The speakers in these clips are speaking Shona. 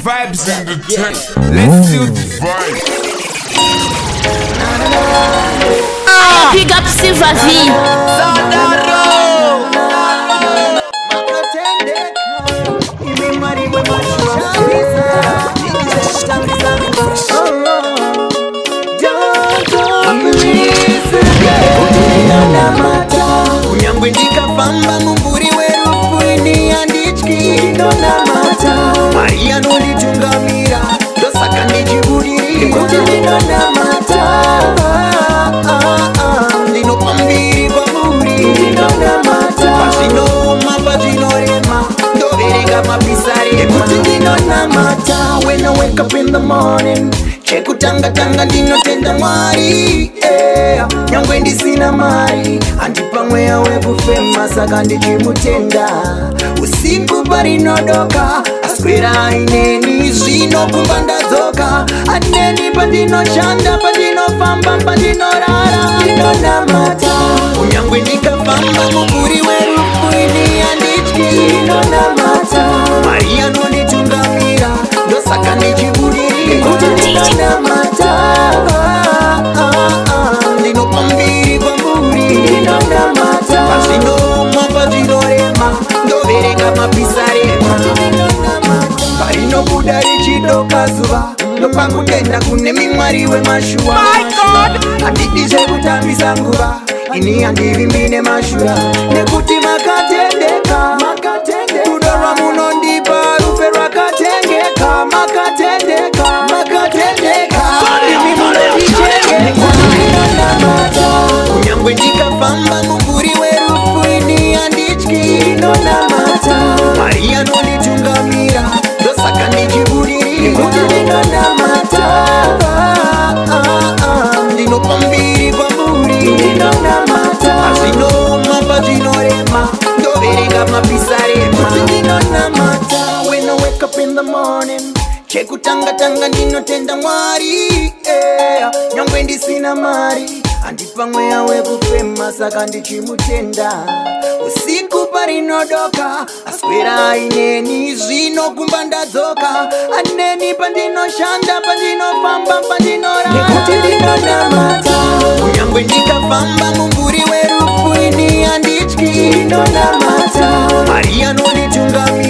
vibes in the tent. Let's feel the vibes. Ah, pick up Silver V. Sandaro. wake up in the morning chekutangatanga ndinotenda mwari nyangwe ndisina mari andipa mweya webufema saka ndichimutenda usiku parinodoka aswera aineni zvino kumba ndadzoka aneni pandinoshanda pandinofamba pandinorara inonamata kunyangwe ndikafamba muguri werufuini anityi inonamata mari yano mashua andidize kutambisa nguva ini handivi mbine mashua nekuti makatendeka rudo rwamunondipa rupe rwakatengeka makatendeka makatendeka kunyangwe ndikaa wake up in the morning chekutangatanga ndinotenda mwari eh, nyangwe yeah. ndisina mari handipa mweya wekufema saka ndichimutenda usiku parinodoka aswera aineni zvino kumba ndadzoka aneni pandinoshanda pandinofamba pandinoraaindinonamata kunyangwe ndikafamba mumburi werupuini handityi ndonamata mari anonitungamira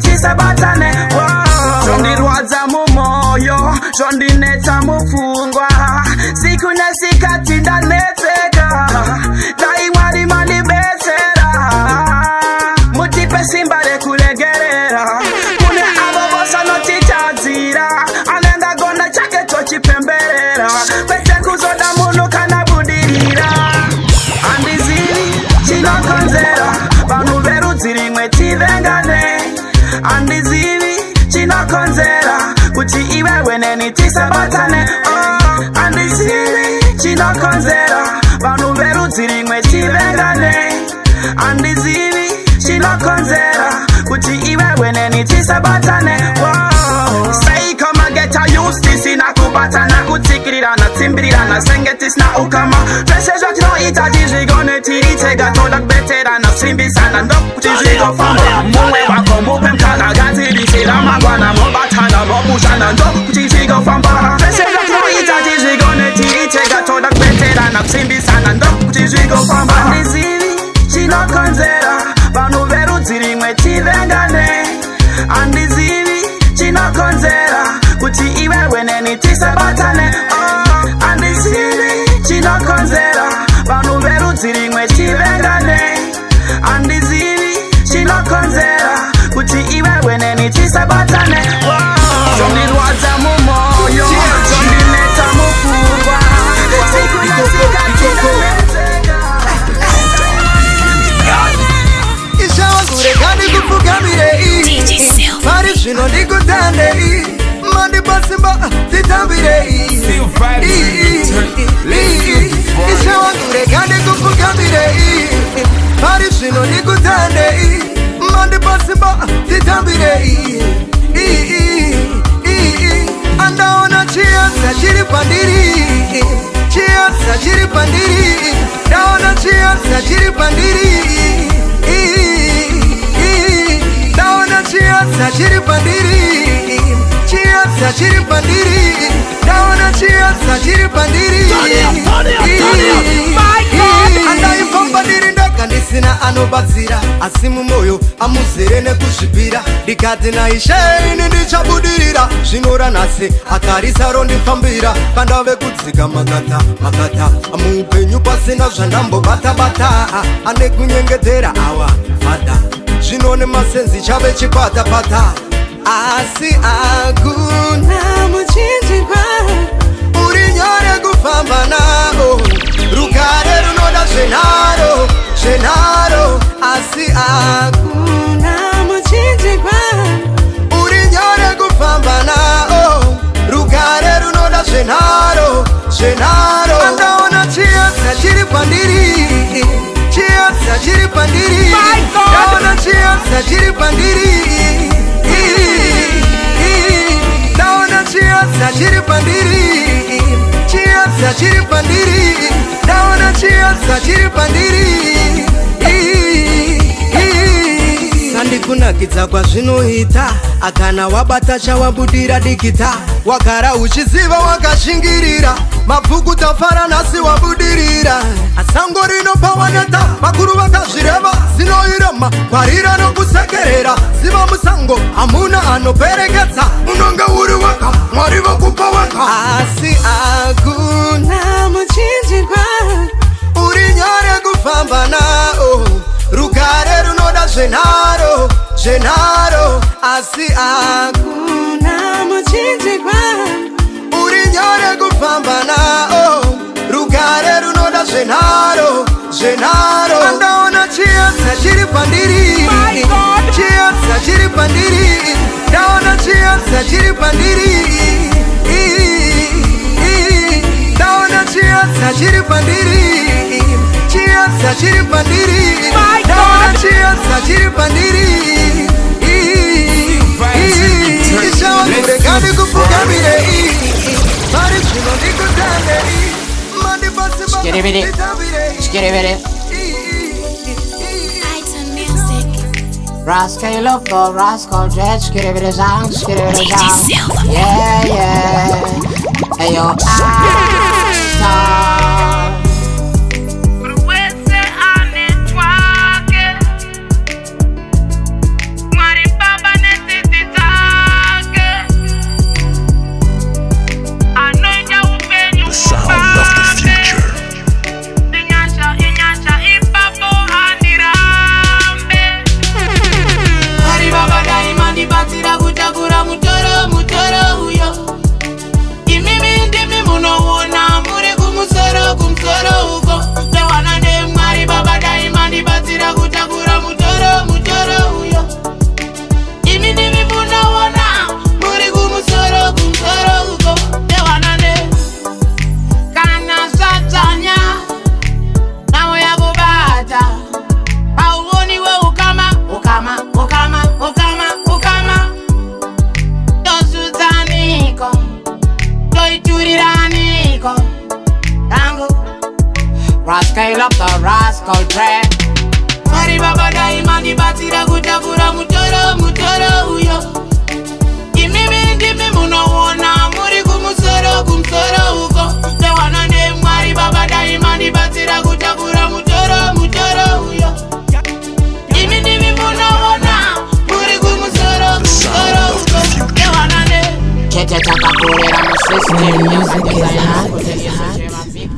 zvinoitisa batane zvondirwadza mumoyo zvondine zirimwe chivengane handizivi chinokonzera kuti iwewenei tisabatane seiko mageta yustisina kubatana kutsikirirana tsimbirirana senge tisina ukama zvese zvatinoita tizvigone tiri tega toda kubeterana simbisana ndokuti zvigofamba mumwe wako mupe mkaka gatirisira magwana mobatana mobushana ndokuti zvigofamba zvese zvatinoita tizvigone tiri tega toda kubeterana kusimbisana ndo kuti zvigofamba handizivi chinokonzera vanhu verudzi rimwe tivengane handizivi ndikutambirei pari zvino ndikutandei mandipasimba nditambirei andaona chiyadza chiri pandiri chiyadza chiri pandiri ndaona chiyadza chiri pandiri ndaona chiyadza chiri pandiri I, I, I, I, I, I, I, I, chiyotsa chiri pandiri ndaona chiyotsa chiri pandiri andaifamba ndiri ndoga ndisina anobatsira asi mumwoyo amuzere nekuzvipira ndikati naishe ini ndichabudirira zvinoranhasi akarisaro ndifambira pandave kudzika makata makata muupenyu pasina zvandambobatabata ane kunyengedzera awa fadha zvino nemasenzi chave chipatapata asi akuna muchinjirwa uri nyore kufamba navo rugare runoda zvenharo zvenharo asi akuna muchinjirwa uri nyore kufamba navo rugare runoda zvenharo zvenharo andaona chiedza chiri pandiri chiedza chiri pandiri ndaona chiedza chiri pandiri chiyodza chiri pandiri chiyodza chiri pandiri ndaona chiyodza chiri pandiri kunakidza kwazvinoita akana wabata chawabudira dikita wagara uchiziva wakashingirira mabvuku tafara nhasi wabudirira asango rinopawaneta vakuru vakazvireva zinoirema kwarira nokusekerera ziva musango hamuna anoperekedza unonge uri waka mwari vokupa waka ah. pasi akuna muchinzikwa uri nyore kufamba nao rugare runoda zvenharo zvenharo andaona chiyodza chiri pandiri chiyodza chiri pandiri ndaona chiyodza chiri pandiri ndaona chiyodza chiri pandiri chiyodza chiri pandiri Skitty bitty. Skitty it. Rascal loco, rascal jet, skitty bitty zang, skitty bitty zang. Yeah, yeah. Hey yo, ah.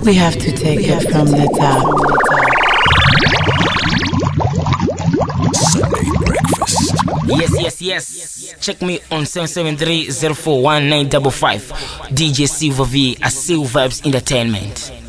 We have to take it from the top. Sunday breakfast. Yes, yes, yes. Check me on 773 DJ Silver V at Silver Vibes Entertainment.